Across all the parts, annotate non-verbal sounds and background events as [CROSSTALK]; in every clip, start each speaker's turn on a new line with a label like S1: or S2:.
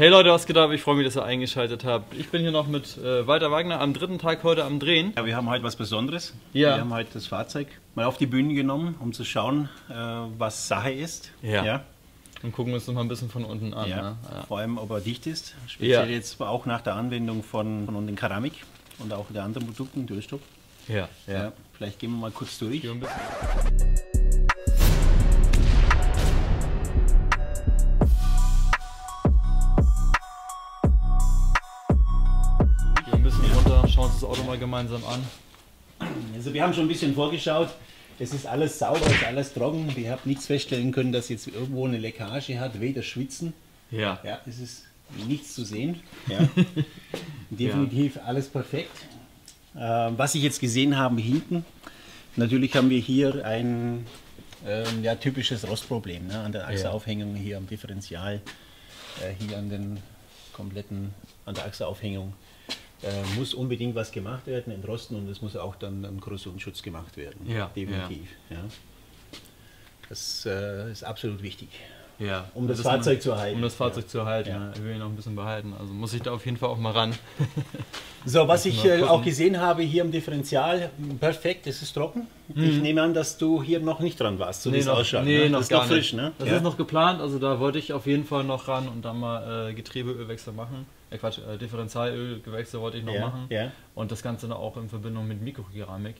S1: Hey Leute, was geht ab? Ich freue mich, dass ihr eingeschaltet habt. Ich bin hier noch mit äh, Walter Wagner am dritten Tag heute am Drehen.
S2: Ja, wir haben heute was Besonderes.
S1: Ja.
S2: Wir haben heute das Fahrzeug mal auf die Bühne genommen, um zu schauen, äh, was Sache ist.
S1: Ja.
S2: ja.
S1: Und gucken wir uns noch mal ein bisschen von unten an.
S2: Ja.
S1: Ne? Ja.
S2: Vor allem, ob er dicht ist. Speziell
S1: Ja.
S2: jetzt auch nach der Anwendung von, von den Keramik und auch der anderen Produkten, Ölstoff.
S1: Ja.
S2: Ja. Vielleicht gehen wir mal kurz durch.
S1: Das Auto mal gemeinsam an.
S2: Also wir haben schon ein bisschen vorgeschaut. Es ist alles sauber, es ist alles trocken. Wir haben nichts feststellen können, dass jetzt irgendwo eine Leckage hat, weder Schwitzen.
S1: Ja.
S2: Ja, es ist nichts zu sehen. Ja. [LAUGHS] Definitiv alles perfekt. Ähm, was ich jetzt gesehen habe hinten, natürlich haben wir hier ein ähm, ja, typisches Rostproblem ne, an der Achseaufhängung, hier am Differential, äh, hier an den kompletten, an der Achseaufhängung. Äh, muss unbedingt was gemacht werden, entrosten und es muss auch dann ein Korrosionsschutz gemacht werden.
S1: Ja,
S2: definitiv. Ja. Das äh, ist absolut wichtig.
S1: Ja.
S2: Um das
S1: ist
S2: Fahrzeug
S1: man-
S2: zu erhalten.
S1: Um das Fahrzeug
S2: Ja.
S1: zu erhalten.
S2: Ja.
S1: Ja. Ich will ihn noch ein bisschen behalten. Also muss ich da auf jeden Fall auch mal ran. [LAUGHS]
S2: So, was ich äh, auch gesehen habe hier im Differential, perfekt, es ist trocken. Ich nehme an, dass du hier noch nicht dran warst, so wie es
S1: Mhm.
S2: ausschaut.
S1: nee,
S2: ne?
S1: noch
S2: das ist noch frisch,
S1: nicht.
S2: ne?
S1: Das
S2: ja.
S1: ist noch geplant, also da wollte ich auf jeden Fall noch ran und dann mal äh, Getriebeölwechsel machen. Äh, Quatsch, äh, Differentialölgewechsel wollte ich noch machen. Und das Ganze dann auch in Verbindung mit Mikrokeramik.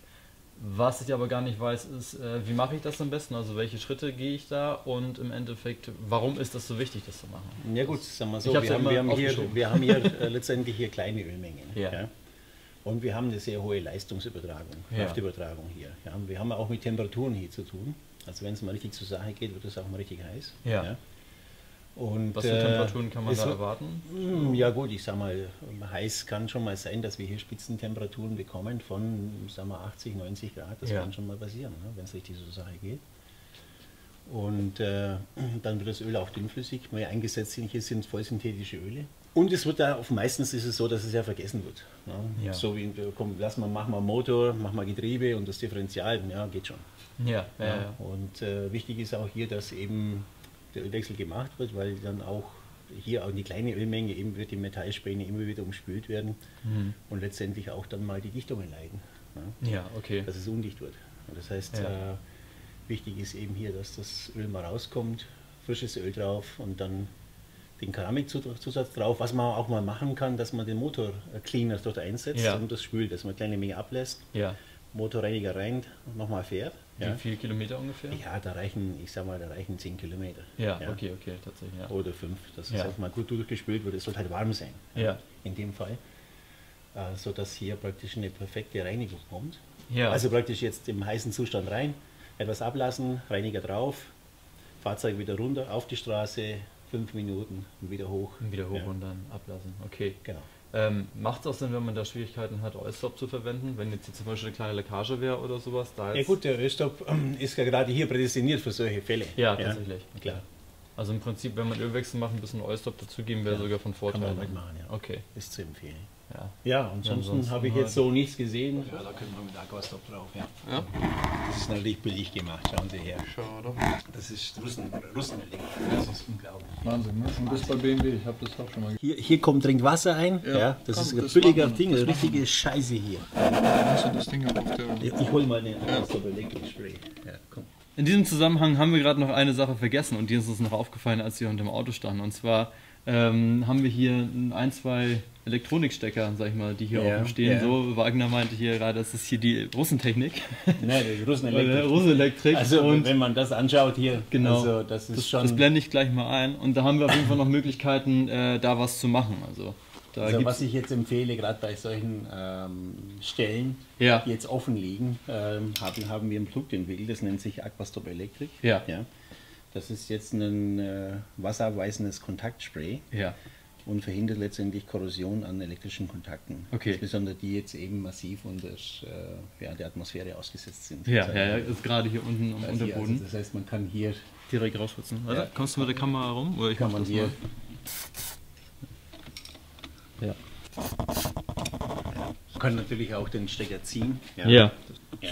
S1: Was ich aber gar nicht weiß, ist, äh, wie mache ich das am besten? Also welche Schritte gehe ich da und im Endeffekt, warum ist das so wichtig, das zu machen?
S2: ja gut, sagen wir so, wir
S1: ja
S2: haben, wir haben hier, wir haben hier [LAUGHS] äh, letztendlich hier kleine Ölmengen.
S1: Ja.
S2: Und wir haben eine sehr hohe Leistungsübertragung,
S1: Ja.
S2: Kraftübertragung hier. Ja. Wir haben auch mit Temperaturen hier zu tun. Also wenn es mal richtig zur Sache geht, wird es auch mal richtig heiß.
S1: Ja.
S2: Und,
S1: Was für
S2: äh,
S1: Temperaturen kann man da erwarten?
S2: Hm, Ja gut, ich sag mal, heiß kann schon mal sein, dass wir hier Spitzentemperaturen bekommen von sag mal, 80, 90 Grad. Das
S1: Ja.
S2: kann schon mal passieren, ne, wenn es richtig zur Sache geht. Und äh, [CLEARS THROAT] dann wird das Öl auch dünnflüssig. Weil eingesetzt sind hier sind vollsynthetische Öle. Und es wird da auf meistens ist es so, dass es ja vergessen wird. Ne?
S1: Ja.
S2: So wie komm, lass mal, mach mal Motor, mach mal Getriebe und das Differential, ja, geht schon.
S1: Ja, ja,
S2: Ja,
S1: ja.
S2: Und äh, wichtig ist auch hier, dass eben der Ölwechsel gemacht wird, weil dann auch hier auch die kleine Ölmenge eben wird die Metallspäne immer wieder umspült werden
S1: Mhm.
S2: und letztendlich auch dann mal die Dichtungen leiden, ja,
S1: Ja, okay.
S2: dass es undicht wird. Und das heißt,
S1: Ja.
S2: äh, wichtig ist eben hier, dass das Öl mal rauskommt, frisches Öl drauf und dann den Keramikzusatz drauf, was man auch mal machen kann, dass man den Motor äh, Cleaner dort einsetzt
S1: Ja.
S2: und das spült, dass man eine kleine Menge ablässt,
S1: Ja.
S2: Motorreiniger rein, nochmal fährt.
S1: Wie viele Kilometer ungefähr?
S2: Ja, da reichen, ich sag mal, da reichen 10 Kilometer.
S1: Ja, okay, okay, tatsächlich. Ja.
S2: Oder 5, dass es
S1: Ja.
S2: auch mal gut durchgespült wird. Es soll halt warm sein.
S1: Ja.
S2: In dem Fall. Äh, so dass hier praktisch eine perfekte Reinigung kommt.
S1: Ja.
S2: Also praktisch jetzt im heißen Zustand rein, etwas ablassen, Reiniger drauf, Fahrzeug wieder runter, auf die Straße, 5 Minuten und wieder hoch.
S1: Und wieder hoch
S2: Ja,
S1: und dann ablassen. Okay.
S2: Genau.
S1: Ähm, Macht es auch Sinn, wenn man da Schwierigkeiten hat, Eustop zu verwenden? Wenn jetzt hier zum Beispiel eine kleine Leckage wäre oder sowas? Da
S2: Ja gut, der Ölstopp ähm, ist ja gerade hier prädestiniert für solche Fälle.
S1: Ja, tatsächlich.
S2: Klar.
S1: Also im Prinzip, wenn man Ölwechsel macht, ein bisschen Eustop dazugeben, wäre
S2: Ja,
S1: sogar von Vorteil.
S2: Kann man machen, ja.
S1: Okay,
S2: Ist zu empfehlen.
S1: Ja.
S2: Ja, ansonsten,
S1: ansonsten
S2: habe ich jetzt so nichts gesehen. Ja, da können wir mit Aquastop drauf, ja.
S1: Ja.
S2: Das ist natürlich billig gemacht, schauen Sie her.
S3: Schau, doch.
S2: Das ist Russen, Russenelektronik. Das ist unglaublich.
S3: Wahnsinn, ne? Und das bei BMW, ich habe das auch schon mal
S2: Hier, hier kommt dringend Wasser ein. Ja,
S3: Ja,
S2: das
S3: komm,
S2: ist ein
S3: das
S2: billiger
S3: machen
S2: Ding,
S3: das
S2: eine richtige Scheiße hier.
S3: Hast du das Ding auf der.
S2: Ich, hole mal den Aquastop Elektrospray. Ja, komm.
S1: In diesem Zusammenhang haben wir gerade noch eine Sache vergessen und die ist uns noch aufgefallen, als wir unter dem Auto standen. Und zwar ähm, haben wir hier ein, zwei Elektronikstecker, sag ich mal, die hier
S2: Ja,
S1: oben stehen.
S2: ja.
S1: So, Wagner meinte hier gerade, das ist hier die Russentechnik.
S2: Nein,
S1: Oder
S2: Russenelektrik. [LAUGHS]
S1: Russenelektrik.
S2: Also,
S1: und
S2: wenn man das anschaut hier,
S1: Genau.
S2: also das ist
S1: das,
S2: schon.
S1: das blende ich gleich mal ein. Und da haben wir auf jeden Fall noch Möglichkeiten, äh, da was zu machen. Also,
S2: also, was ich jetzt empfehle, gerade bei solchen ähm, Stellen,
S1: Ja.
S2: die jetzt offen liegen, ähm, haben, haben wir ein Produkt entwickelt, das nennt sich Aquastop Electric.
S1: Ja.
S2: Ja. Das ist jetzt ein äh, wasserabweisendes Kontaktspray.
S1: ja.
S2: Und verhindert letztendlich Korrosion an elektrischen Kontakten.
S1: Okay.
S2: Insbesondere die jetzt eben massiv unter äh, ja, der Atmosphäre ausgesetzt sind.
S1: Ja,
S2: Also,
S1: ja, ist gerade hier unten am
S2: also
S1: Unterboden.
S2: Also das heißt, man kann hier
S1: Direkt. Warte,
S2: Ja.
S1: kommst du mit der Kamera rum? Oder ich
S2: kann man
S1: das
S2: hier
S1: mal?
S2: Man kann natürlich auch den Stecker ziehen.
S1: Ja.
S2: Ja.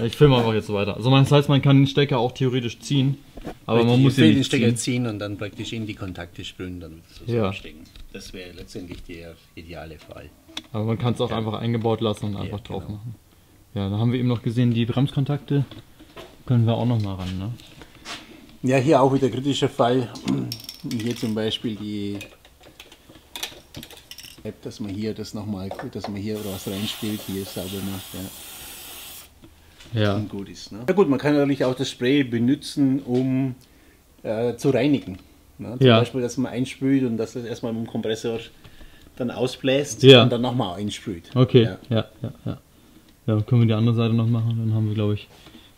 S1: Ich filme einfach jetzt so weiter. Also das heißt, man kann den Stecker auch theoretisch ziehen, aber man muss
S2: ich will
S1: ihn
S2: den Stecker
S1: ziehen.
S2: ziehen und dann praktisch in die Kontakte sprühen, dann wird es so
S1: Ja.
S2: stecken. Das wäre letztendlich der ideale Fall.
S1: Aber man kann es auch
S2: Ja.
S1: einfach eingebaut lassen und einfach
S2: Ja,
S1: drauf
S2: genau.
S1: machen. Ja, da haben wir eben noch gesehen, die Bremskontakte können wir auch noch mal ran, ne?
S2: Ja, hier auch wieder kritischer Fall. Hier zum Beispiel die dass man hier das nochmal, dass man hier was reinspielt, hier sauber macht, ja,
S1: Ja.
S2: und gut ist. Ne? Ja gut, man kann natürlich auch das Spray benutzen, um äh, zu reinigen. Ne? Zum
S1: Ja.
S2: Beispiel, dass man einsprüht und dass das erstmal mit dem Kompressor dann ausbläst
S1: Ja.
S2: und dann nochmal einsprüht.
S1: Okay,
S2: Ja.
S1: ja, ja, ja. Ja, können wir die andere Seite noch machen, dann haben wir, glaube ich,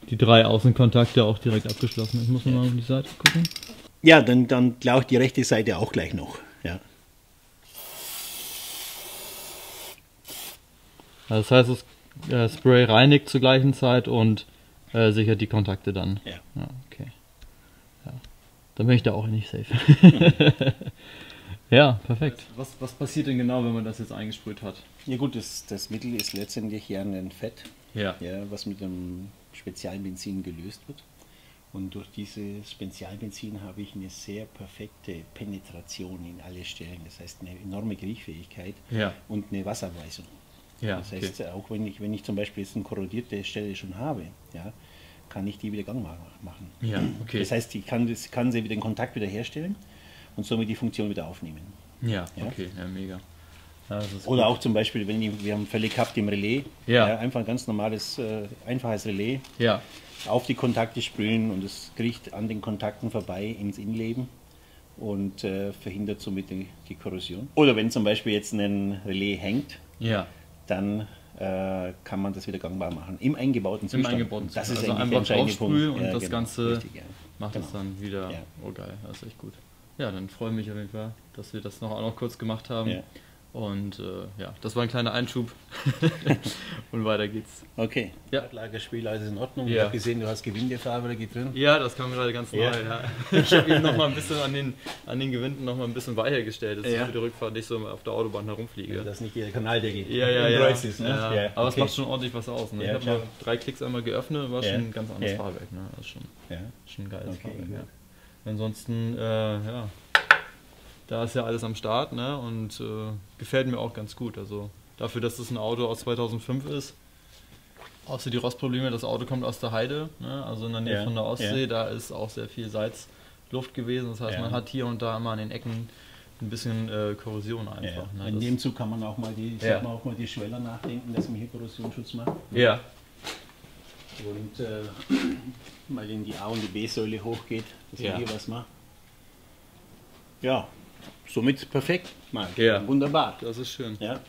S1: die drei Außenkontakte auch direkt abgeschlossen. Ich muss noch mal auf die Seite gucken.
S2: Ja, dann, dann glaube ich die rechte Seite auch gleich noch. Ja.
S1: Das heißt, das äh, Spray reinigt zur gleichen Zeit und äh, sichert die Kontakte dann.
S2: Ja.
S1: Ja, okay. Ja. Dann bin ich da auch nicht safe. [LAUGHS] ja, perfekt. Was, was passiert denn genau, wenn man das jetzt eingesprüht hat?
S2: Ja gut, das, das Mittel ist letztendlich ja ein Fett,
S1: Ja.
S2: ja, was mit einem Spezialbenzin gelöst wird. Und durch dieses Spezialbenzin habe ich eine sehr perfekte Penetration in alle Stellen. Das heißt eine enorme Kriechfähigkeit
S1: Ja.
S2: und eine Wasserweisung.
S1: Ja,
S2: das heißt, auch wenn ich, wenn ich zum Beispiel jetzt eine korrodierte Stelle schon habe, ja, kann ich die wieder gangbar machen.
S1: Ja, okay.
S2: Das heißt, ich kann, das, kann sie wieder den Kontakt wieder herstellen und somit die Funktion wieder aufnehmen.
S1: Ja,
S2: Ja.
S1: okay, ja, mega. Ja,
S2: Oder
S1: gut.
S2: auch zum Beispiel, wenn ich, wir haben Fälle gehabt im Relais,
S1: Ja.
S2: einfach ein ganz normales, äh, einfaches Relais,
S1: Ja,
S2: auf die Kontakte sprühen und es kriecht an den Kontakten vorbei ins Innenleben und äh, verhindert somit die, die Korrosion. Oder wenn zum Beispiel jetzt ein Relais hängt,
S1: ja.
S2: Dann äh, kann man das wieder gangbar machen. Im eingebauten Zustand.
S1: eingebauten
S2: Das
S1: Zustand.
S2: ist
S1: Also einfach draufsprühen und das Ganze
S2: Richtig, ja.
S1: Macht es
S2: Genau.
S1: dann wieder.
S2: Ja.
S1: Oh geil, das ist echt gut. Ja, dann freue ich mich auf jeden Fall, dass wir das noch auch noch kurz gemacht haben.
S2: Ja.
S1: Und äh, ja, das war ein kleiner Einschub. [LAUGHS] und weiter geht's.
S2: Okay.
S1: Ja.
S2: Lagerspiel, alles in Ordnung.
S1: Ja.
S2: Ich habe gesehen, du hast Gewindefarbe da drin.
S1: Ja, das kam gerade ganz neu.
S2: Ja.
S1: Ja. [LAUGHS] Ich habe ihn noch mal ein bisschen an den, an den Gewinden noch mal ein bisschen weicher gestellt, dass
S2: Ja.
S1: ich für die Rückfahrt nicht so auf der Autobahn herumfliege.
S2: Dass nicht der Kanaldeckel
S1: Ja, ja,
S2: im
S1: ja.
S2: Kreuz ist. Ne?
S1: ja.
S2: Ja,
S1: Aber es
S2: okay.
S1: macht schon ordentlich was aus. Ne?
S2: Ja,
S1: ich habe mal drei Klicks einmal geöffnet, war
S2: Ja.
S1: schon ein ganz anderes
S2: Ja.
S1: Fahrwerk. Ne? Das ist schon,
S2: Ja.
S1: schon ein geiles
S2: Okay,
S1: Fahrwerk. Ja. Ansonsten, äh, ja, da ist ja alles am Start ne? und äh, gefällt mir auch ganz gut. Also dafür, dass das ein Auto aus 2005 ist, außer die Rostprobleme, das Auto kommt aus der Heide, ne? also in der Nähe
S2: Ja,
S1: von der Ostsee,
S2: ja.
S1: da ist auch sehr viel Salzluft gewesen. Das heißt,
S2: Ja.
S1: man hat hier und da immer an den Ecken ein bisschen äh, Korrosion einfach. Ne?
S2: In dem Zug kann man auch mal die,
S1: Ja.
S2: auch mal die Schweller nachdenken, dass man hier Korrosionsschutz macht.
S1: ja,
S2: Und äh, mal in die A- und die B-Säule hochgeht, dass
S1: Ja.
S2: man hier was macht. Ja, somit perfekt. Mal.
S1: Ja.
S2: Wunderbar.
S1: das ist schön.
S2: Ja.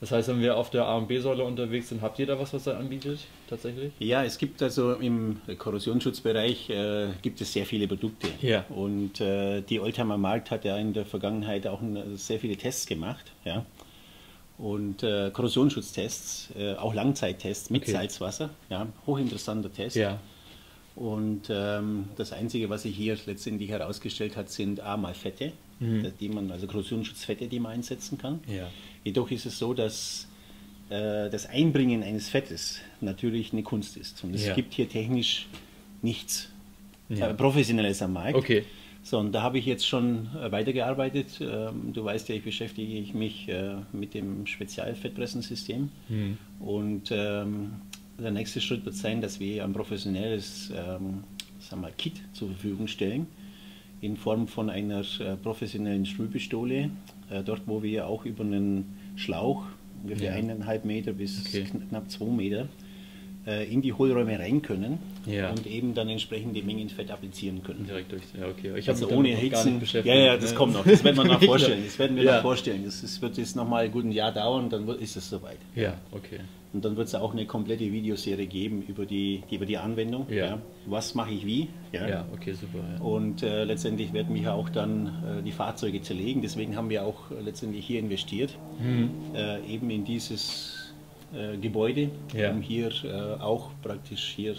S1: Das heißt, wenn wir auf der A und B-Säule unterwegs sind, habt ihr da was, was er anbietet? Tatsächlich?
S2: Ja, es gibt also im Korrosionsschutzbereich äh, gibt es sehr viele Produkte.
S1: Ja.
S2: Und äh, die Oldtimer Markt hat ja in der Vergangenheit auch ein, sehr viele Tests gemacht. Ja. Und äh, Korrosionsschutztests, äh, auch Langzeittests mit
S1: Okay.
S2: Salzwasser. Ja. Hochinteressanter Test.
S1: Ja.
S2: Und ähm, das Einzige, was sich hier letztendlich herausgestellt hat, sind A mal Fette,
S1: Mhm.
S2: die man, also Korrosionsschutzfette, die man einsetzen kann.
S1: Ja.
S2: Jedoch ist es so, dass äh, das Einbringen eines Fettes natürlich eine Kunst ist. Und es
S1: Ja.
S2: gibt hier technisch nichts
S1: Ja.
S2: äh, Professionelles am Markt.
S1: Okay.
S2: So, und da habe ich jetzt schon äh, weitergearbeitet. Ähm, du weißt ja, ich beschäftige ich mich äh, mit dem Spezialfettpressensystem.
S1: Mhm.
S2: Und ähm, der nächste Schritt wird sein, dass wir ein professionelles ähm, sagen wir, Kit zur Verfügung stellen in Form von einer äh, professionellen Sprühpistole, äh, dort wo wir auch über einen Schlauch, ungefähr
S1: Ja.
S2: eineinhalb Meter bis
S1: Okay.
S2: kn- knapp zwei Meter, äh, in die Hohlräume rein können
S1: Ja.
S2: und eben dann entsprechende Mengen Fett applizieren können.
S1: Direkt durch. Ja, okay. Ich
S2: Also ohne Hitzen. Ja, ja, das
S1: ne?
S2: kommt noch. Das werden wir noch
S1: Ja. [LAUGHS]
S2: vorstellen. Das werden wir
S1: Ja.
S2: noch vorstellen. Das, das wird jetzt noch mal gut ein Jahr dauern, dann ist es soweit.
S1: Ja, okay.
S2: Und dann wird es auch eine komplette Videoserie geben über die, über die Anwendung.
S1: Ja.
S2: Was mache ich wie?
S1: Ja, okay, super. Ja.
S2: Und äh, letztendlich werden wir auch dann äh, die Fahrzeuge zerlegen. Deswegen haben wir auch äh, letztendlich hier investiert,
S1: Mhm.
S2: äh, eben in dieses äh, Gebäude,
S1: Ja.
S2: um hier äh, auch praktisch hier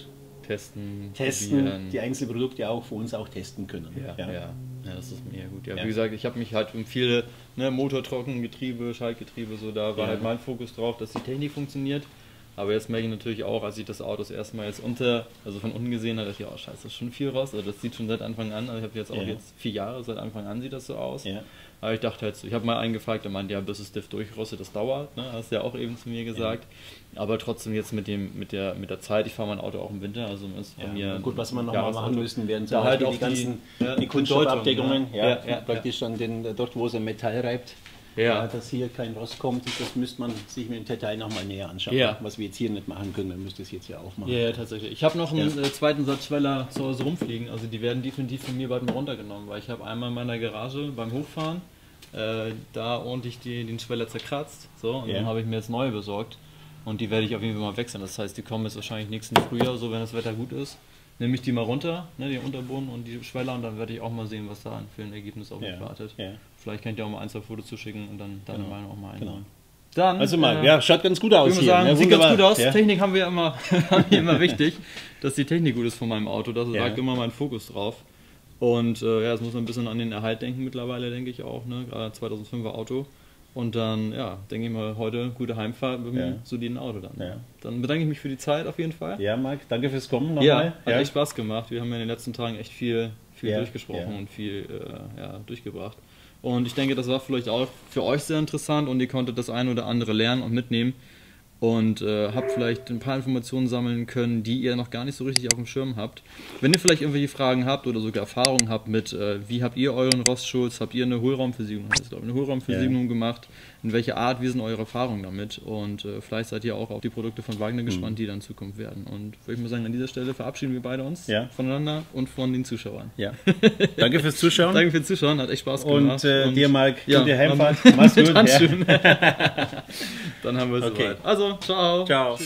S1: Testen,
S2: testen, die Einzelprodukte auch für uns auch testen können.
S1: Ja, ja. ja. das ist mega gut. Ja,
S2: Ja.
S1: Wie gesagt, ich habe mich halt um viele ne, Motortrockengetriebe, Schaltgetriebe, so da war
S2: Ja.
S1: halt mein Fokus drauf, dass die Technik funktioniert. Aber jetzt merke ich natürlich auch, als ich das Auto das erste Mal jetzt unter, also von unten gesehen habe, dachte ich, oh scheiße, das ist schon viel Rost. Also das sieht schon seit Anfang an, also ich habe jetzt auch
S2: Ja.
S1: jetzt vier Jahre, seit Anfang an sieht das so aus.
S2: Ja.
S1: Aber ich dachte halt so, ich habe mal einen gefragt, der meinte, ja, bis das Diff durchrostet, das dauert, ne? Hast du ja auch eben zu mir gesagt. Aber trotzdem jetzt mit dem, mit der, mit der Zeit, ich fahre mein Auto auch im Winter, also ist bei
S2: Ja,
S1: mir.
S2: gut, was wir noch
S1: ein
S2: mal machen müssen, werden zum
S1: Da halt
S2: Beispiel
S1: auch
S2: die ganzen
S1: die- ja,
S2: die Kunststoffabdeckungen, ja,
S1: ja. Ja, ja,
S2: praktisch dann den, dort, wo es ein Metall reibt,
S1: Ja.
S2: dass hier kein Rost kommt, das müsste man sich mit dem Detail nochmal näher anschauen.
S1: Ja.
S2: Was wir jetzt hier nicht machen können, dann müsste es jetzt ja auch machen.
S1: Ja, ja, tatsächlich. Ich habe noch einen äh, zweiten Satz Schweller zu Hause rumfliegen. Also die werden definitiv von mir bald mal runtergenommen, weil ich habe einmal in meiner Garage beim Hochfahren äh, da ordentlich die, den Schweller zerkratzt. So, und dann habe ich mir jetzt neue besorgt. Und die werde ich auf jeden Fall mal wechseln. Das heißt, die kommen jetzt wahrscheinlich nächsten Frühjahr, so wenn das Wetter gut ist. Nehme ich die mal runter, ne, den Unterboden und die Schweller und dann werde ich auch mal sehen, was da für ein Ergebnis auf mich
S2: Ja,
S1: wartet.
S2: ja.
S1: Vielleicht kann ich dir auch mal ein, zwei Fotos zuschicken und dann deine
S2: Genau,
S1: Meinung auch mal
S2: genau.
S1: einholen. Dann,
S2: Also mal,
S1: äh,
S2: ja, schaut ganz gut aus
S1: ich würde sagen,
S2: ne?
S1: sieht ganz gut aus.
S2: Ja.
S1: Technik haben wir immer, [LAUGHS] haben wir immer wichtig, dass die Technik gut ist von meinem Auto. Da
S2: Ja.
S1: lag immer mein Fokus drauf. Und äh, ja, es muss man ein bisschen an den Erhalt denken mittlerweile, denke ich auch. Ne? Gerade 2005er Auto. Und dann, ja, denke ich mal, heute gute Heimfahrt mit einem
S2: Ja.
S1: soliden Auto dann.
S2: Ja.
S1: Dann bedanke ich mich für die Zeit auf jeden Fall.
S2: Ja, Marc, danke fürs Kommen nochmal.
S1: Ja, hat echt Spaß gemacht. Wir haben ja in den letzten Tagen echt viel, viel
S2: Ja,
S1: durchgesprochen
S2: ja.
S1: und viel äh, ja, durchgebracht. Und ich denke, das war vielleicht auch für euch sehr interessant und ihr konntet das eine oder andere lernen und mitnehmen und äh, habt vielleicht ein paar Informationen sammeln können, die ihr noch gar nicht so richtig auf dem Schirm habt. Wenn ihr vielleicht irgendwelche Fragen habt oder sogar Erfahrungen habt mit, äh, wie habt ihr euren Rostschutz, habt ihr eine Hohlraumversiegelung, es, glaube ich, eine Hohlraumversiegelung gemacht, in welcher Art, wie sind eure Erfahrungen damit und äh, vielleicht seid ihr auch auf die Produkte von Wagner gespannt, die dann in Zukunft werden. Und würde ich mal sagen, an dieser Stelle verabschieden wir beide uns
S2: Ja.
S1: voneinander und von den Zuschauern.
S2: Ja. [LAUGHS] Danke fürs Zuschauen.
S1: Danke fürs Zuschauen, hat echt Spaß gemacht.
S2: Und, äh, dir, Marc,
S1: ja,
S2: gute Heimfahrt. [LAUGHS] Mach's gut.
S1: Dann
S2: ja.
S1: schön. [LAUGHS] Dann haben wir es
S2: Okay.
S1: soweit. Also, So,
S2: oh,
S1: go.